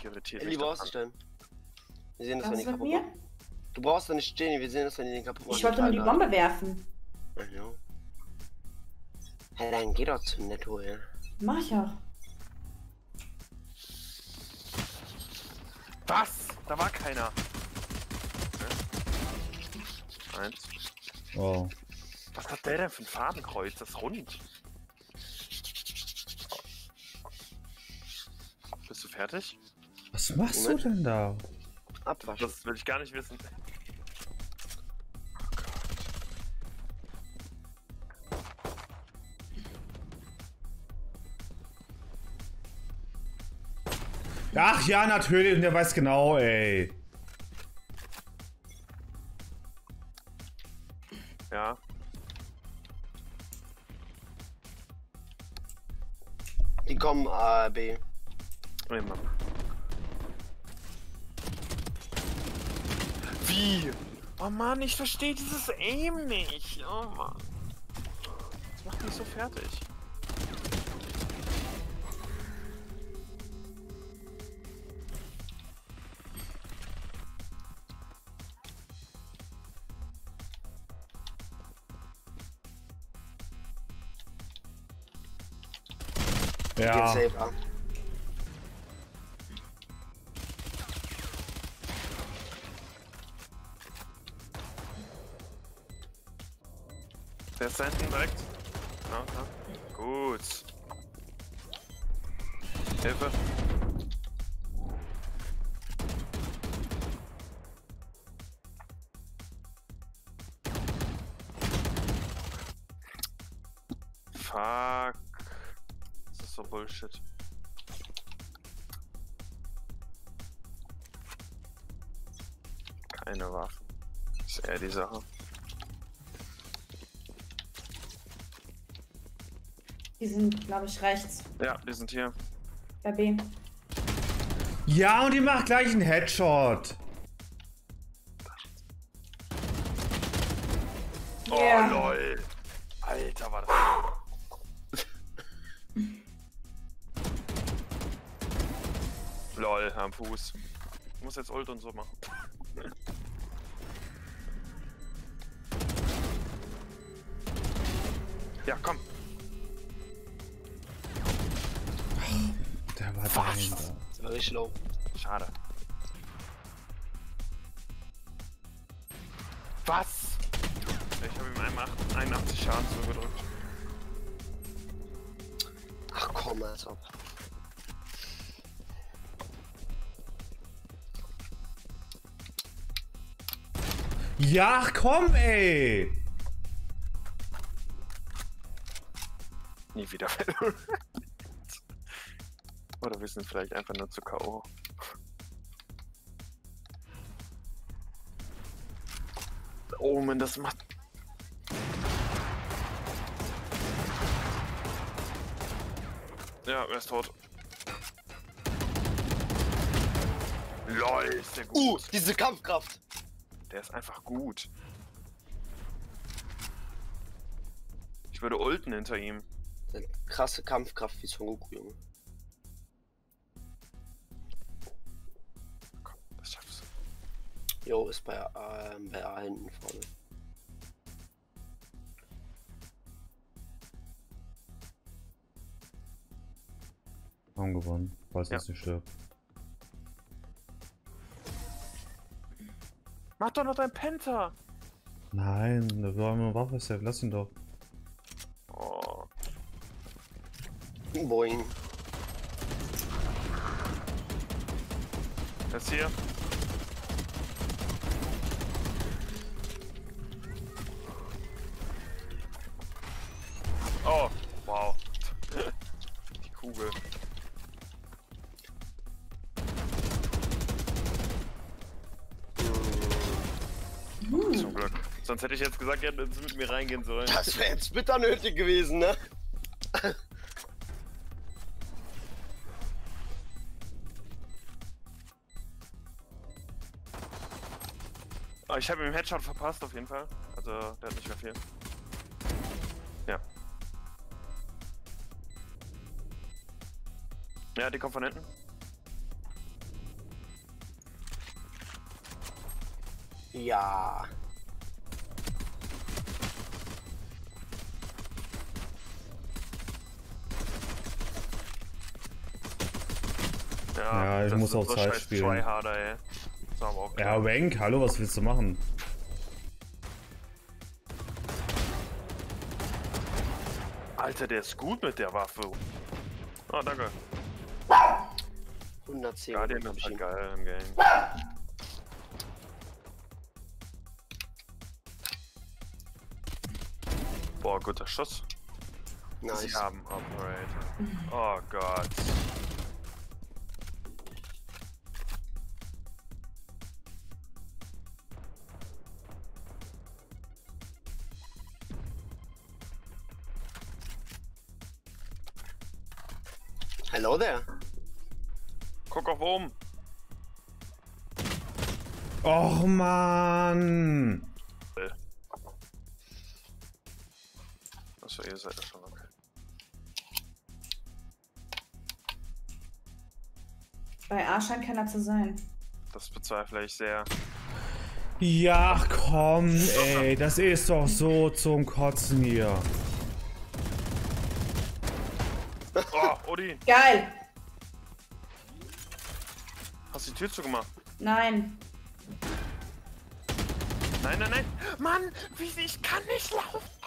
Ich irritiere Ellie, mich wo brauchst du? Wir sehen das, wenn die kaputt. Du brauchst da nicht stehen, wir sehen das, wenn die den kaputt machen. Ich wollte nur die Bombe werfen. Ja. Hey, dann geh doch zum Netto, ja. Mach ich auch. Was? Da war keiner. Okay. Eins. Wow. Was hat der denn für ein Fadenkreuz? Das ist rund. Bist du fertig? Was machst Moment. du denn da? Abwaschen. Das will ich gar nicht wissen. Ach ja, natürlich. Und der weiß genau, ey. Ja. Die kommen A, B. Immer. Wie? Oh Mann, ich verstehe dieses Aim nicht. Oh Mann. Das macht mich so fertig. Geht Ja. Der ist da hinten direkt. Ja, ja. Gut. Hilfe. Fuck. Das ist so Bullshit. Keine Waffen. Ist eher die Sache. Die sind, glaube ich, rechts. Ja, wir sind hier. Bei B. Ja, und die macht gleich einen Headshot. Oh lol. Alter, war das. lol, am Fuß. Ich muss jetzt Ult und so machen. ja, komm. Der war Was? dahinter. Das war richtig low. Schade. Was? Ich habe ihm einmal 81 Schaden zugedrückt. Ach komm, als ob. Ja, komm, ey. Nie wieder. Oder wir sind vielleicht einfach nur zu K.O. Oh man, das macht. Ja, er ist tot. LOL, ist der gut. Uh, diese Kampfkraft. Der ist einfach gut. Ich würde ulten hinter ihm. Eine krasse Kampfkraft wie Son Goku, Junge. Jo, ist bei, ähm, bei A hinten vorne. Haben gewonnen, falls Ja. es nicht stirbt. Mach doch noch dein Penta! Nein, das war immer Waffe, lass ihn doch. Oh. Boing. Das hier. Oh, wow. Die Kugel. Zum Glück. Sonst hätte ich jetzt gesagt, ihr hättet mit mir reingehen sollen. Das wäre jetzt bitter nötig gewesen, ne? Aber ich habe ihm Headshot verpasst auf jeden Fall. Also der hat nicht mehr viel. Ja. Ja, die kommt von hinten. Ja. Ja, ja ich muss auch Zeit spielen. Harder, ey. ja, Wank, hallo, was willst du machen? Alter, der ist gut mit der Waffe. Oh, danke. 110 Guardian ist halt geil im Game. Boah, guter Schuss. Nice. Sie haben Operator. Oh Gott. Hello there. Guck auf oben. Och, Mann. Achso, ihr seid ja schon okay. Bei A scheint keiner zu sein. Das bezweifle ich sehr. Ja, komm, ey, das ist doch so zum Kotzen hier. Oh, Odin, Geil! Hast du die Tür zugemacht? Nein. Nein, nein, nein. Mann, wie ich kann nicht laufen.